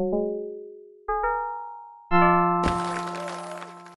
you